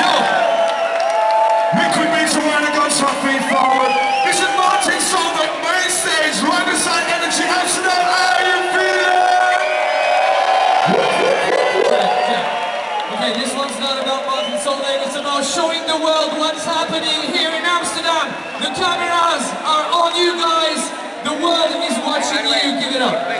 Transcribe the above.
Yo! Liquid means around and got top feet forward. This is Martin Solveig, main stage, right beside Energy Amsterdam. How you feeling? Okay, this one's not about Martin Solveig, it's about showing the world what's happening here in Amsterdam. The cameras are on you guys. The world is watching you. Give it up.